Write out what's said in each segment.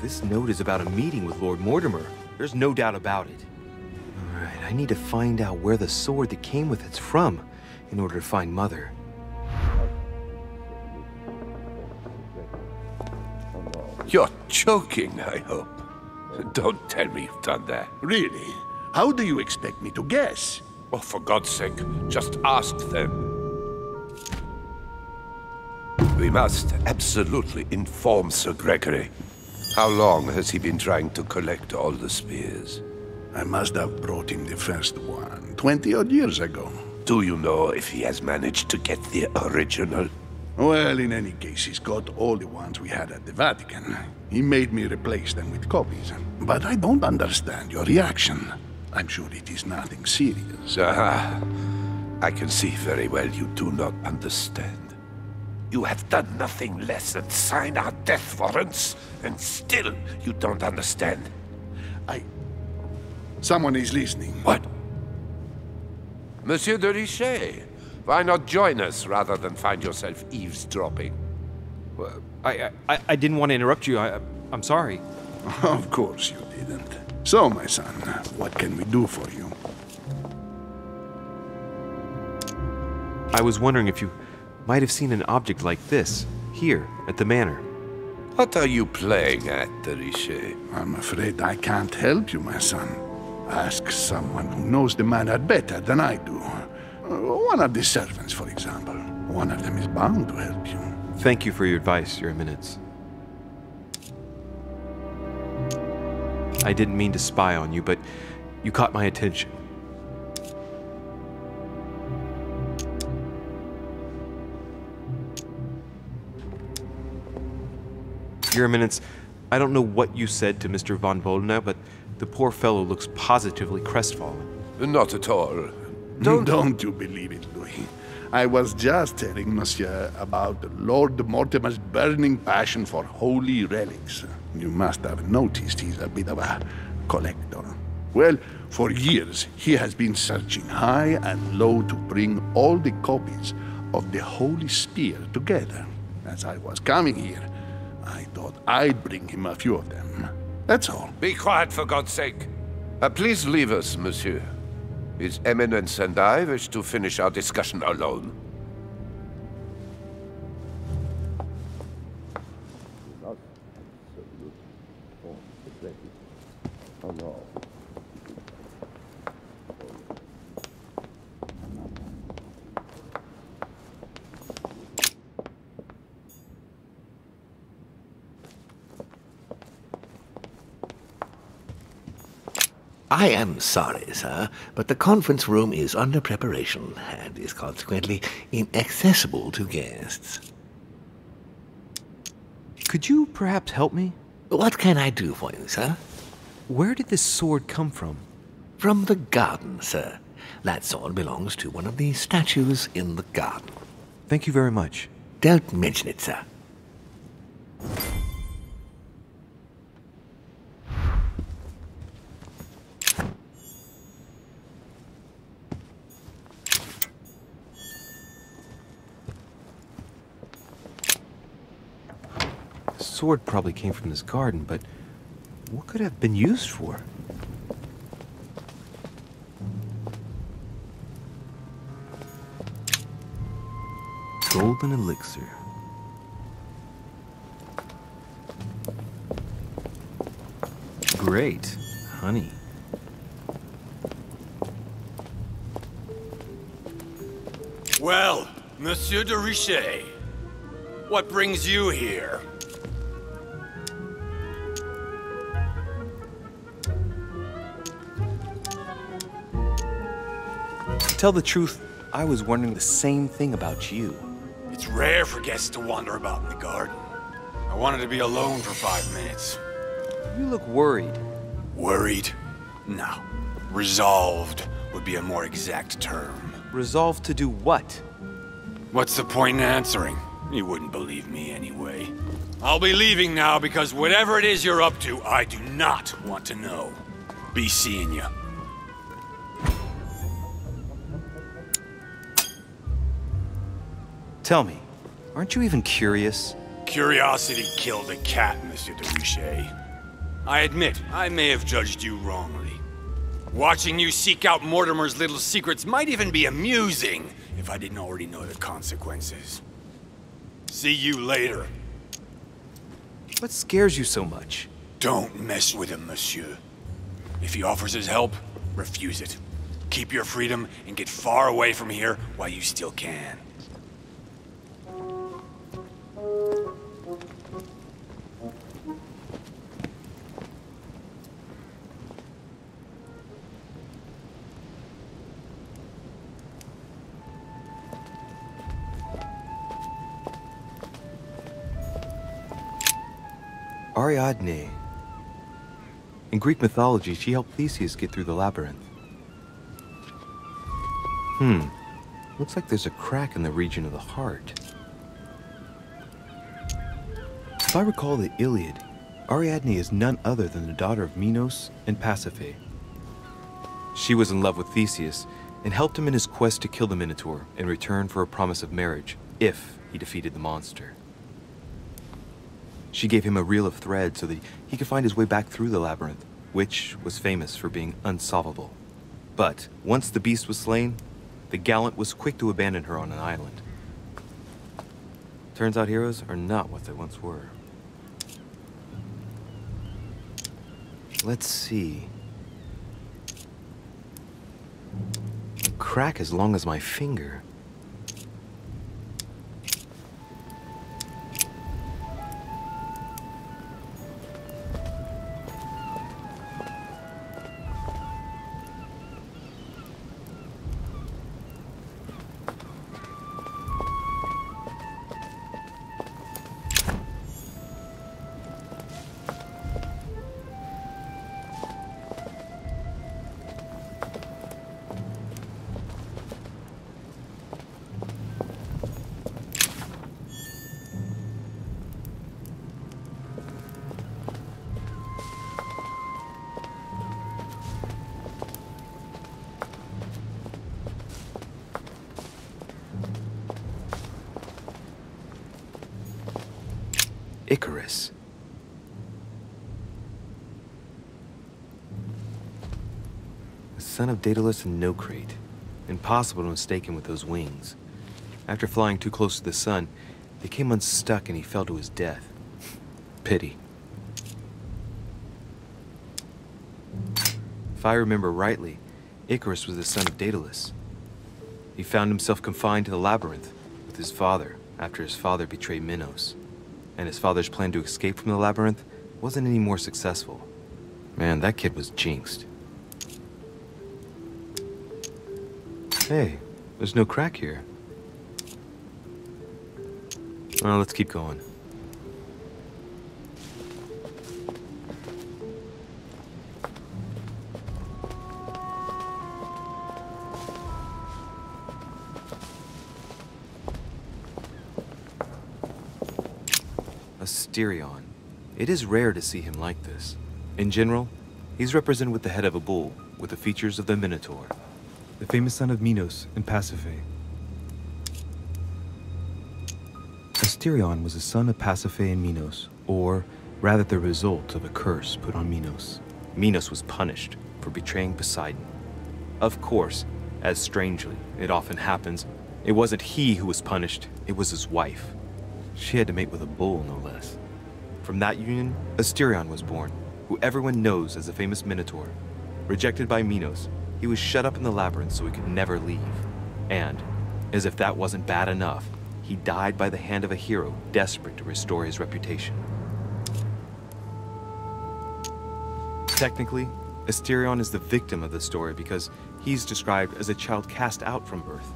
This note is about a meeting with Lord Mortimer. There's no doubt about it. Alright, I need to find out where the sword that came with it's from in order to find Mother. You're joking, I hope. Don't tell me you've done that. Really? How do you expect me to guess? Well, for God's sake, just ask them. We must absolutely inform Sir Gregory. How long has he been trying to collect all the spears? I must have brought him the first one, 20 odd years ago. Do you know if he has managed to get the original? Well, in any case, he's got all the ones we had at the Vatican. He made me replace them with copies. But I don't understand your reaction. I'm sure it is nothing serious. Ah, I can see very well you do not understand. You have done nothing less than sign our death warrants, and still you don't understand. I... Someone is listening. What? Monsieur de Richet, why not join us rather than find yourself eavesdropping? Well, I, I, I didn't want to interrupt you. I, I'm sorry. Of course you didn't. So, my son, what can we do for you? I was wondering if you might have seen an object like this, here, at the manor. What are you playing at, de Richet? I'm afraid I can't help you, my son. Ask someone who knows the manor better than I do. Uh, One of the servants, for example. One of them is bound to help you. Thank you for your advice, Your Eminence. I didn't mean to spy on you, but you caught my attention. Your Eminence, I don't know what you said to Mr. von Boldena, but the poor fellow looks positively crestfallen. Not at all. Don't, Don't you believe it, Louis. I was just telling Monsieur about Lord Mortimer's burning passion for holy relics. You must have noticed he's a bit of a collector. Well, for years he has been searching high and low to bring all the copies of the Holy Spear together. As I was coming here, I thought I'd bring him a few of them. That's all. Be quiet, for God's sake. Uh, please leave us, monsieur. His Eminence and I wish to finish our discussion alone. I am sorry, sir, but the conference room is under preparation and is consequently inaccessible to guests. Could you perhaps help me? What can I do for you, sir? Where did this sword come from? From the garden, sir. That sword belongs to one of the statues in the garden. Thank you very much. Don't mention it, sir. Sword probably came from this garden, but what could it have been used for? Golden elixir. Great. Honey. Well, Monsieur de Richet, what brings you here? Tell the truth, I was wondering the same thing about you. It's rare for guests to wander about in the garden. I wanted to be alone for five minutes. You look worried. Worried? No. Resolved would be a more exact term. Resolved to do what? What's the point in answering? You wouldn't believe me anyway. I'll be leaving now because whatever it is you're up to, I do not want to know. Be seeing you. Tell me, aren't you even curious? Curiosity killed a cat, Monsieur de Richet. I admit, I may have judged you wrongly. Watching you seek out Mortimer's little secrets might even be amusing, if I didn't already know the consequences. See you later. What scares you so much? Don't mess with him, monsieur. If he offers his help, refuse it. Keep your freedom and get far away from here while you still can. Ariadne. In Greek mythology, she helped Theseus get through the labyrinth. Hmm. Looks like there's a crack in the region of the heart. If I recall the Iliad, Ariadne is none other than the daughter of Minos and Pasiphae. She was in love with Theseus and helped him in his quest to kill the Minotaur in return for a promise of marriage if he defeated the monster. She gave him a reel of thread so that he could find his way back through the labyrinth, which was famous for being unsolvable. But once the beast was slain, the gallant was quick to abandon her on an island. Turns out heroes are not what they once were. Let's see. A crack as long as my finger. Icarus. The son of Daedalus and Naucrate. Impossible to mistake him with those wings. After flying too close to the sun, they came unstuck and he fell to his death. Pity. If I remember rightly, Icarus was the son of Daedalus. He found himself confined to the labyrinth with his father after his father betrayed Minos and his father's plan to escape from the labyrinth wasn't any more successful. Man, that kid was jinxed. Hey, there's no crack here. Well, let's keep going. Asterion. It is rare to see him like this. In general, he's represented with the head of a bull, with the features of the Minotaur. The famous son of Minos and Pasiphae. Asterion was the son of Pasiphae and Minos, or rather the result of a curse put on Minos. Minos was punished for betraying Poseidon. Of course, as strangely it often happens, it wasn't he who was punished, it was his wife. She had to mate with a bull, no less. From that union, Asterion was born, who everyone knows as the famous Minotaur. Rejected by Minos, he was shut up in the labyrinth so he could never leave. And, as if that wasn't bad enough, he died by the hand of a hero desperate to restore his reputation. Technically, Asterion is the victim of the story because he's described as a child cast out from birth.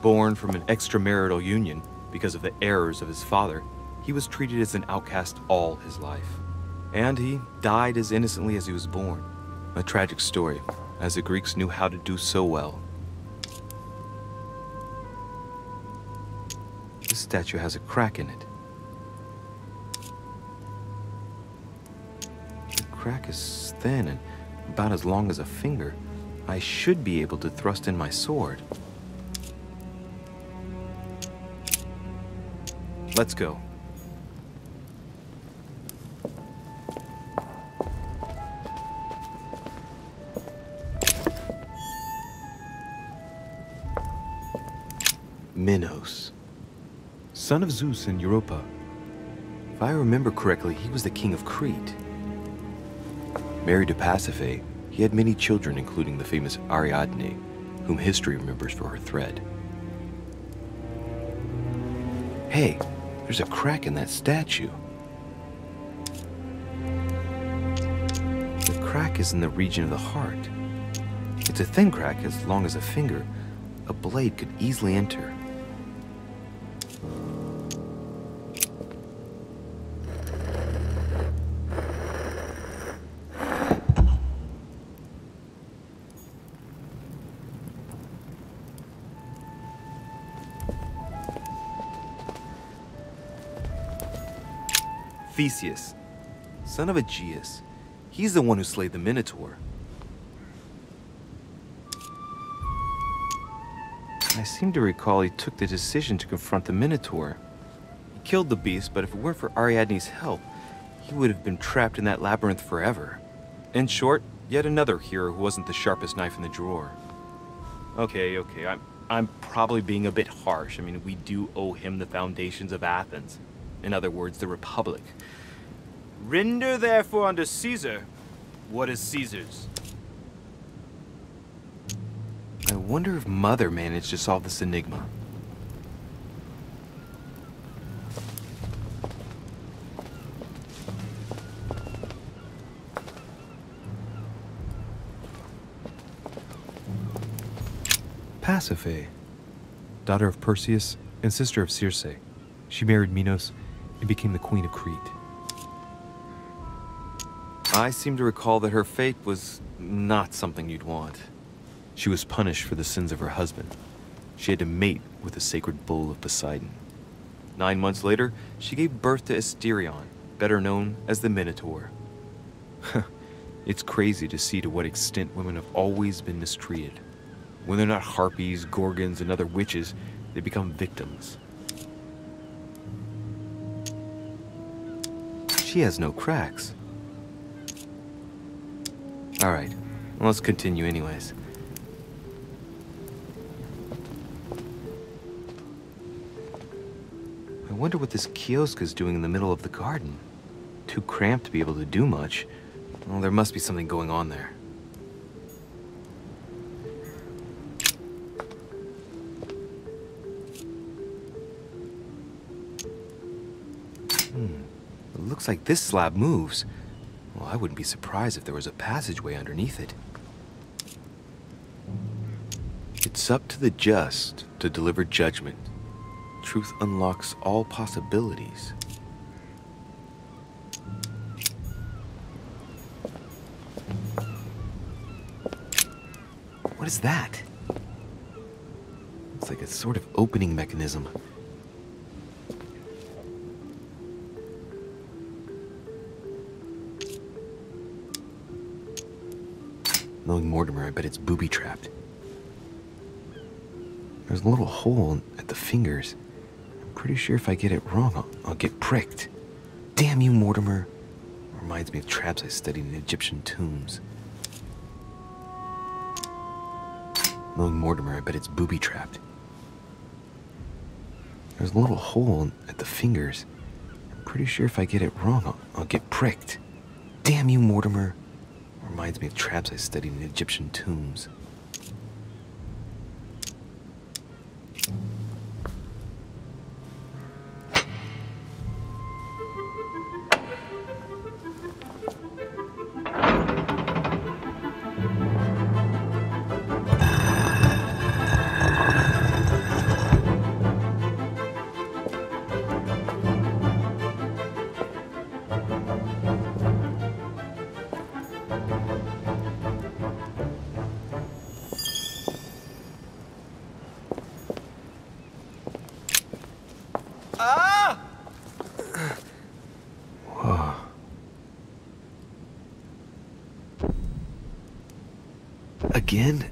Born from an extramarital union because of the errors of his father, he was treated as an outcast all his life. And he died as innocently as he was born. A tragic story, as the Greeks knew how to do so well. This statue has a crack in it. The crack is thin and about as long as a finger. I should be able to thrust in my sword. Let's go. Son of Zeus and Europa. If I remember correctly, he was the king of Crete. Married to Pasiphae, he had many children, including the famous Ariadne, whom history remembers for her thread. Hey, there's a crack in that statue. The crack is in the region of the heart. It's a thin crack as long as a finger. A blade could easily enter. Theseus, son of Aegeus. He's the one who slayed the Minotaur. I seem to recall he took the decision to confront the Minotaur. He killed the beast, but if it weren't for Ariadne's help, he would have been trapped in that labyrinth forever. In short, yet another hero who wasn't the sharpest knife in the drawer. Okay, okay, I'm, I'm probably being a bit harsh. I mean, we do owe him the foundations of Athens. In other words, the Republic. Render therefore unto Caesar what is Caesar's. I wonder if Mother managed to solve this enigma. Pasiphae, daughter of Perseus and sister of Circe. She married Minos and became the queen of Crete. I seem to recall that her fate was not something you'd want. She was punished for the sins of her husband. She had to mate with the sacred bull of Poseidon. Nine months later, she gave birth to Asterion, better known as the Minotaur. it's crazy to see to what extent women have always been mistreated. When they're not harpies, gorgons, and other witches, they become victims. She has no cracks. Alright, let's continue anyways. I wonder what this kiosk is doing in the middle of the garden. Too cramped to be able to do much. Well, there must be something going on there. Looks like this slab moves. Well, I wouldn't be surprised if there was a passageway underneath it. It's up to the just to deliver judgment. Truth unlocks all possibilities. What is that? It's like a sort of opening mechanism. Knowing Mortimer, I bet it's booby-trapped. There's a little hole at the fingers. I'm pretty sure if I get it wrong, I'll, I'll get pricked. Damn you, Mortimer. Reminds me of traps I studied in Egyptian tombs. Knowing Mortimer, I bet it's booby-trapped. There's a little hole at the fingers. I'm pretty sure if I get it wrong, I'll, I'll get pricked. Damn you, Mortimer. Reminds me of traps I studied in Egyptian tombs. Again?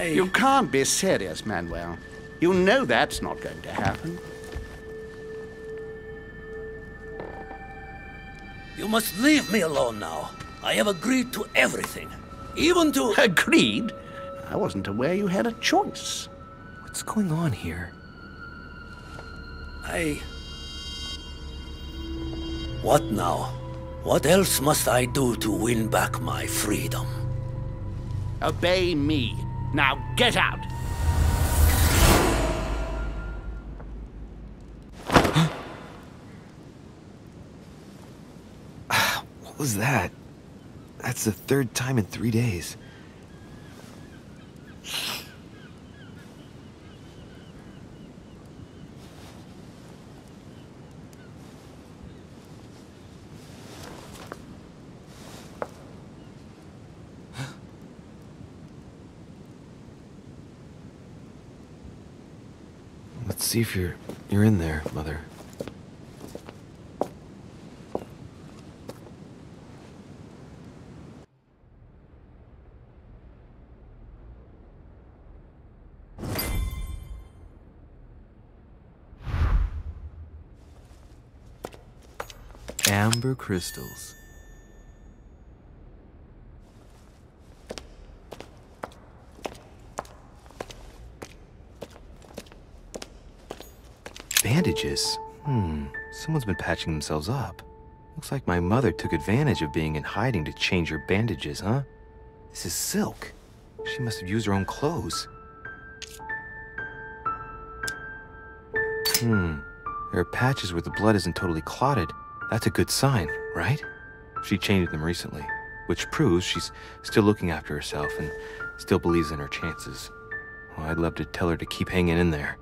You can't be serious, Manuel. You know that's not going to happen. You must leave me alone now. I have agreed to everything. Even to. Agreed? I wasn't aware you had a choice. What's going on here? I. What now? What else must I do to win back my freedom? Obey me. Now get out! What was that? That's the third time in three days. Let's see if you're you're in there, Mother. Amber crystals. Bandages? Hmm, someone's been patching themselves up. Looks like my mother took advantage of being in hiding to change her bandages, huh? This is silk. She must have used her own clothes. Hmm, there are patches where the blood isn't totally clotted. That's a good sign, right? She changed them recently, which proves she's still looking after herself and still believes in her chances. Well, I'd love to tell her to keep hanging in there.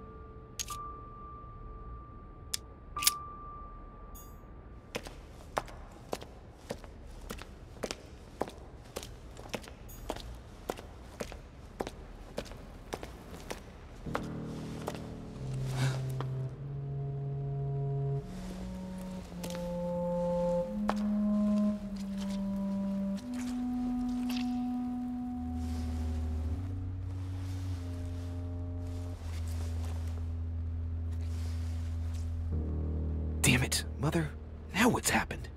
Mother. Now what's happened?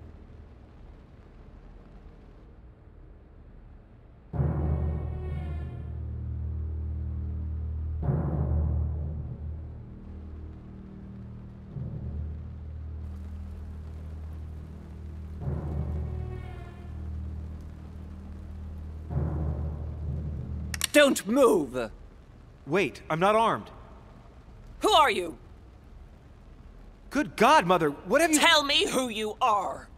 Don't move! Wait, I'm not armed. Who are you? Good God, Mother, what have you... Tell me who you are!